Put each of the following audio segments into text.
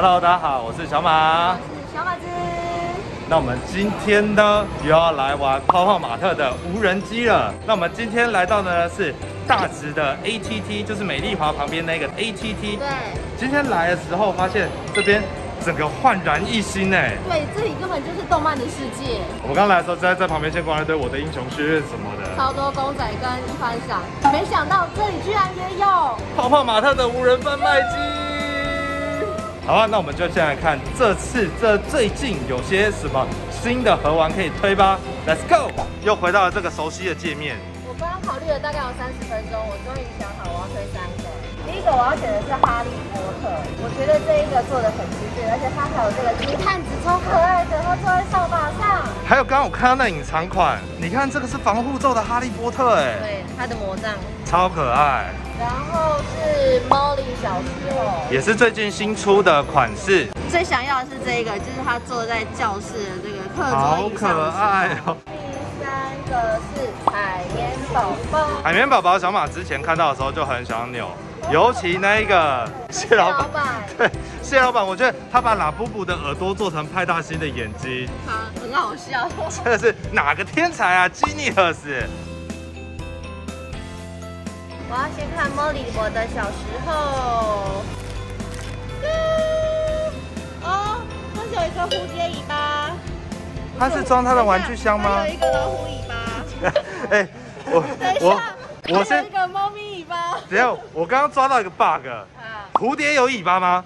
Hello，大家好，我是小马。我是小马子。那我们今天呢又要来玩泡泡玛特的无人机了。那我们今天来到的呢是大直的 ATT，就是美丽华旁边那个 ATT。对今天来的时候发现这边整个焕然一新哎。对，这里根本就是动漫的世界，我们刚来的时候在在旁边先逛了一堆我的英雄学院什么的。超多公仔跟一番赏，没想到这里居然也有。泡泡玛特的无人贩卖机。好啊，那我们就先来看这次这最近有些什么新的盒玩可以推吧。Let's go！又回到了这个熟悉的界面。我刚刚考虑了大概有三十分钟，我终于想好我要推三个。第一个我要选的是哈利波特，我觉得这一个做的很精致，而且它还有这个金探子超可爱的，它坐在扫把上。还有刚刚我看到那隐藏款，你看这个是防护咒的哈利波特，哎，对，它的魔杖。超可爱，然后是 Molly 小时候，也是最近新出的款式，最想要的是这个，就是他坐在教室的这个课桌好椅上可爱哦。第三个是海绵宝宝，海绵宝宝小马之前看到的时候就很想扭，尤其那一个谢老板。板，对，谢老板，我觉得他把拉布布的耳朵做成派大星的眼睛，好，很好笑。真的是哪个天才啊，genius！我要先看 Molly 我的小时候。哦，它是有一个蝴蝶尾巴。它是装它的玩具箱吗还有一个老虎尾巴。哎，我等一我下，还我是一个猫咪尾巴。等一下，我刚刚抓到一个 bug，啊，蝴蝶有尾巴吗？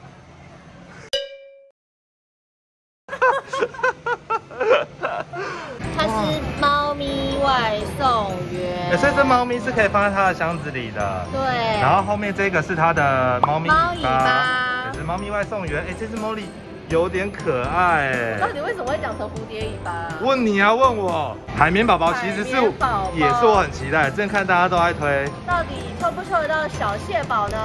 所以这猫咪是可以放在它的箱子里的。对。然后后面这个是它的猫咪猫尾巴也是猫咪外送员。哎，这只茉莉有点可爱哎。到底为什么会讲成蝴蝶尾巴？问你啊，问我，海绵宝宝其实是也是我很期待，之前看大家都在推。到底抽不抽得到小蟹宝呢？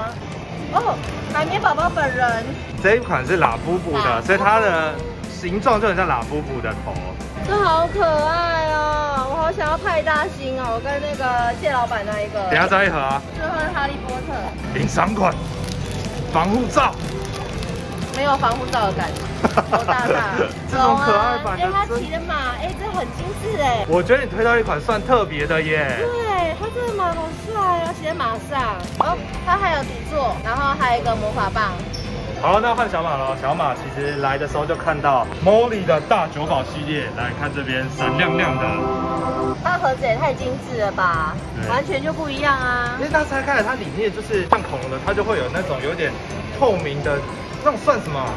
哦，海绵宝宝本人，这一款是拉布布的，所以它的形状就很像拉布布的头。这好可爱哦！我好想要派大星哦，我跟那个蟹老板那一个。等一下再一盒啊，最后是哈利波特，隐藏款，防护罩。没有防护罩的感觉，好大大。这种可爱版的因为他骑的马，哎，这很精致哎。我觉得你推到一款算特别的耶。对，他这个马好帅啊，骑在马上。哦，他还有底座，然后还有一个魔法棒。好，那换小马了。小马其实来的时候就看到 Molly 的大酒保系列，来看这边闪亮亮的。它盒子也太精致了吧，完全就不一样啊因！为大家拆开来，它里面就是像恐龙的，它就会有那种有点透明的，那种算什么啊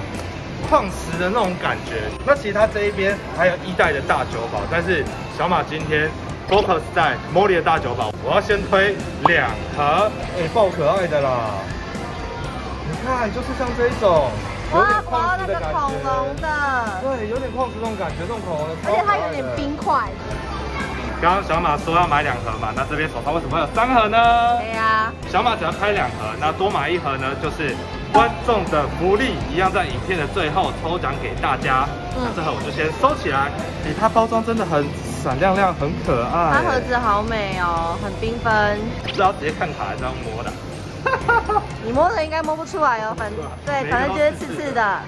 矿石的那种感觉。那其实它这一边还有一代的大酒保，但是小马今天 focus 在 Molly 的大酒保，我要先推两盒，哎、爆可爱的啦！你看，就是像这一种，有哇，点我要那个恐龙觉。的，对，有点矿石这种感觉，这种恐龙的，而且它有点。冰块。刚刚小马说要买两盒嘛，那这边手上为什么会有三盒呢？对呀，小马只要开两盒，那多买一盒呢，就是观众的福利，一样在影片的最后抽奖给大家。嗯那这盒我就先收起来。诶，它包装真的很闪亮亮，很可爱。它盒子好美哦，很缤纷。是要直接看卡还是要摸的。你摸的应该摸不出来哦，反对，反正就是刺刺的。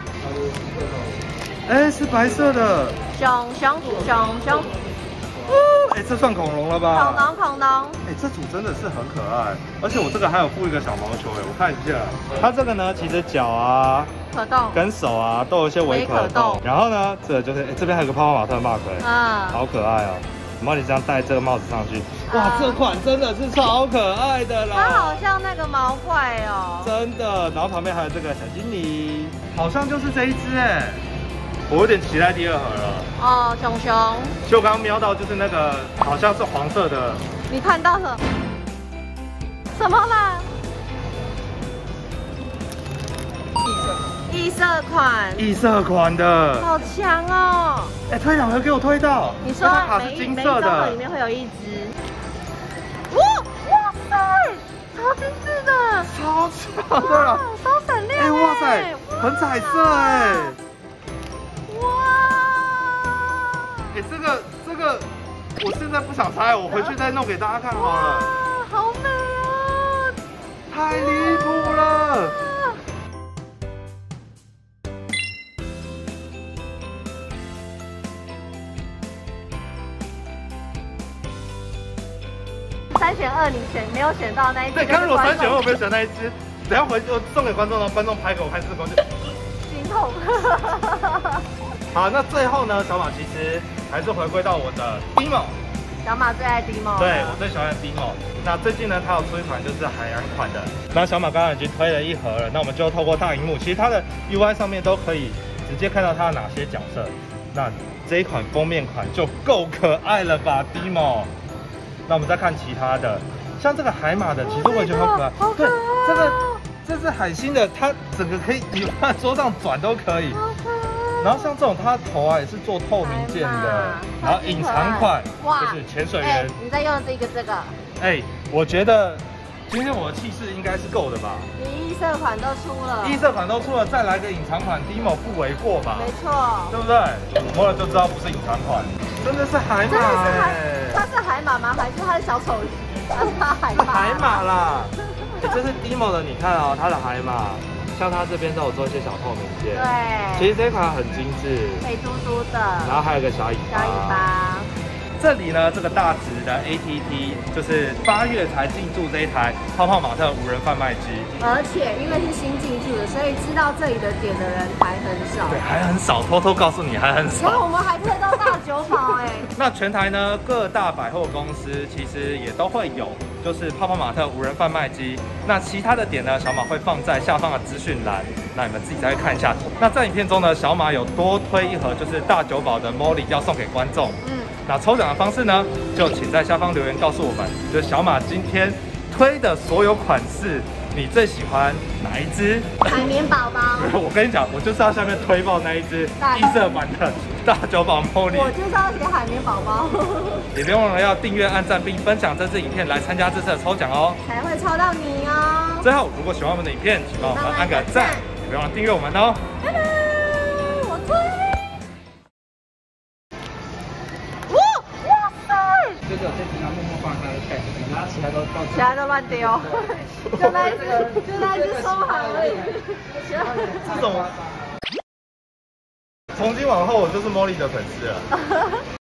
哎，是白色的。熊熊熊熊，哦，哎，这算恐龙了吧？恐龙恐龙，哎，这组真的是很可爱，而且我这个还有附一个小毛球哎，我看一下，它这个呢，其实脚啊可动。跟手啊都有一些微可动动，然后呢，这就是哎这边还有个泡泡玛特 mark 哎，嗯，好可爱哦。猫你这样戴这个帽子上去，哇啊，这款真的是超可爱的啦它好，像那个毛怪哦。真的。然后旁边还有这个小金灵，好像就是这一只哎，我有点期待第二盒了。哦，熊熊，就刚刚瞄到就是那个好像是黄色的，你看到了什么啦？色款，异色款的。好强哦！哎，推两盒给我推到。你说那它卡是金色每一张盒里，面会有一只，哇哇塞，超精致的，超超的。，超闪亮哎，哇塞，很彩色哎。哇！哎，这个这个，我现在不想拆，我回去再弄给大家看好了。哇，好美哦！太离谱了！三选二，你选没有选到那一只，对，刚刚我三选二我没有选那一只，等下回我送给观众，让观众拍给我看，是公就心痛。好，那最后呢，小马其实还是回归到我的 Dimo。小马最爱 Dimo。对，我最喜欢 Dimo。那最近呢，它有出一款就是海洋款的。那小马刚刚已经推了一盒了，那我们就透过大荧幕，其实它的 UI 上面都可以直接看到它的哪些角色。那这一款封面款就够可爱了吧，Dimo。那我们再看其他的，像这个海马的，其实我也觉得很可爱。对，这个这是海星的，它整个可以你放在桌上转都可以。然后像这种，它头啊也是做透明件的，然后隐藏款就是潜水员。你在用这个这个？哎，我觉得今天我的气势应该是够的吧？你异色款都出了，异色款都出了，再来个隐藏款 Demo 不为过吧？没错，对不对？摸了就知道不是隐藏款，真的是海马哎！它是海马吗？还是它是小丑鱼？它是海马？海马啦！这是 Demo 的，你看哦，它的海马。像它这边都有做一些小透明件，对，其实这款很精致，黑嘟嘟的，然后还有个小尾巴，小尾巴。这里呢，这个大直的 ATT 就是八月才进驻这一台泡泡玛特无人贩卖机，而且因为是新进驻的，所以知道这里的点的人还很少，对，还很少，偷偷告诉你还很少。然后我们还推到大酒保哎。那全台呢，各大百货公司其实也都会有。就是泡泡玛特无人贩卖机，那其他的点呢？小马会放在下方的资讯栏，那你们自己再看一下。那在影片中呢，小马有多推一盒，就是大酒保的 Molly 要送给观众。嗯，那抽奖的方式呢，就请在下方留言告诉我们，就是小马今天推的所有款式。你最喜欢哪一只海绵宝宝？我跟你讲，我就是要下面推爆那一只异色版的大酒保 Molly。我就是要写海绵宝宝。也别忘了要订阅、按赞并分享这支影片来参加这次的抽奖哦，才会抽到你哦。最后，如果喜欢我们的影片，请帮我们按个赞，别忘了订阅我们哦。拜拜，他其他都其他都乱丢。就那一只，就那一只收好而已。这种，从今往后我就是 Molly 的粉丝了。